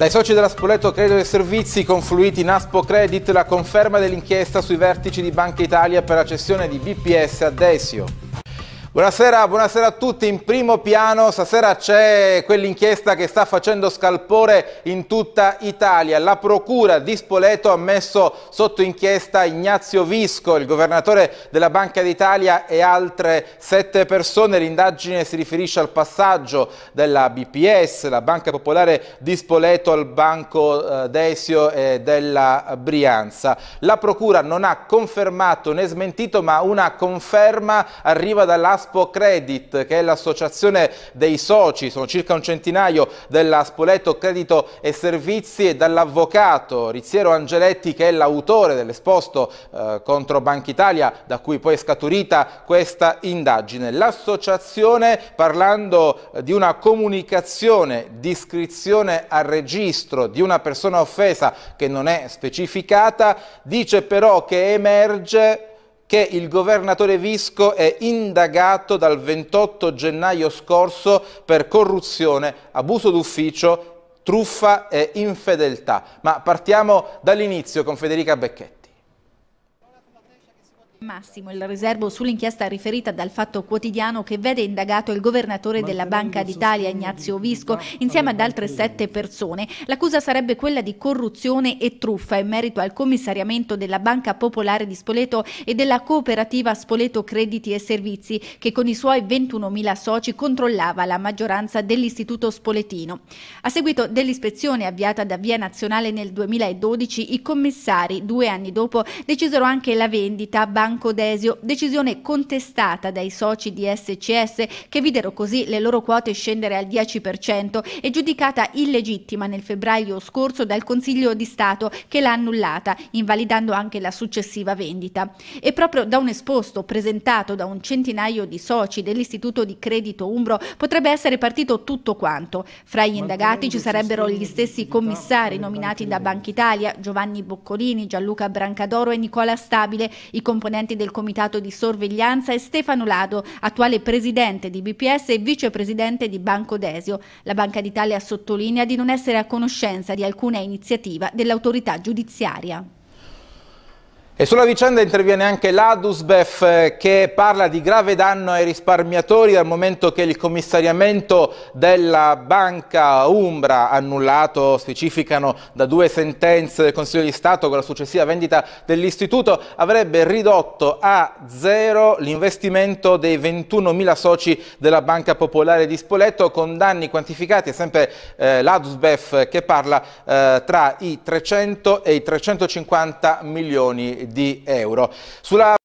Dai soci della Spoleto Credito e Servizi confluiti in Aspo Credit la conferma dell'inchiesta sui vertici di Banca Italia per la cessione di BPS a Desio. Buonasera, buonasera, a tutti. In primo piano stasera c'è quell'inchiesta che sta facendo scalpore in tutta Italia. La Procura di Spoleto ha messo sotto inchiesta Ignazio Visco, il governatore della Banca d'Italia e altre sette persone. L'indagine si riferisce al passaggio della BPS, la Banca Popolare di Spoleto, al Banco eh, Desio e della Brianza. La Procura non ha confermato né smentito, ma una conferma arriva dalla Aspo Credit, che è l'associazione dei soci, sono circa un centinaio della Spoleto Credito e Servizi e dall'avvocato Rizziero Angeletti che è l'autore dell'esposto eh, contro Banca Italia da cui poi è scaturita questa indagine. L'associazione parlando di una comunicazione di iscrizione al registro di una persona offesa che non è specificata dice però che emerge che il governatore Visco è indagato dal 28 gennaio scorso per corruzione, abuso d'ufficio, truffa e infedeltà. Ma partiamo dall'inizio con Federica Becchetti. Massimo il riservo sull'inchiesta riferita dal Fatto Quotidiano che vede indagato il governatore della Banca d'Italia Ignazio Visco insieme ad altre sette persone. L'accusa sarebbe quella di corruzione e truffa in merito al commissariamento della Banca Popolare di Spoleto e della cooperativa Spoleto Crediti e Servizi che con i suoi 21.000 soci controllava la maggioranza dell'Istituto Spoletino. A seguito dell'ispezione avviata da Via Nazionale nel 2012 i commissari due anni dopo decisero anche la vendita a Banca Banco Desio, decisione contestata dai soci di SCS che videro così le loro quote scendere al 10% e giudicata illegittima nel febbraio scorso dal Consiglio di Stato che l'ha annullata, invalidando anche la successiva vendita. E proprio da un esposto presentato da un centinaio di soci dell'Istituto di Credito Umbro potrebbe essere partito tutto quanto. Fra gli indagati ci sarebbero gli stessi commissari nominati da Banca Italia, Giovanni Boccolini, Gianluca Brancadoro e Nicola Stabile, i componenti componenti del comitato di sorveglianza e Stefano Lado, attuale presidente di BPS e vicepresidente di Banco Desio. La Banca d'Italia sottolinea di non essere a conoscenza di alcuna iniziativa dell'autorità giudiziaria. E sulla vicenda interviene anche l'Adusbef eh, che parla di grave danno ai risparmiatori dal momento che il commissariamento della banca Umbra annullato, specificano da due sentenze del Consiglio di Stato con la successiva vendita dell'istituto, avrebbe ridotto a zero l'investimento dei 21.000 soci della Banca Popolare di Spoleto con danni quantificati, è sempre eh, l'Adusbef che parla eh, tra i 300 e i 350 milioni di euro. Sulla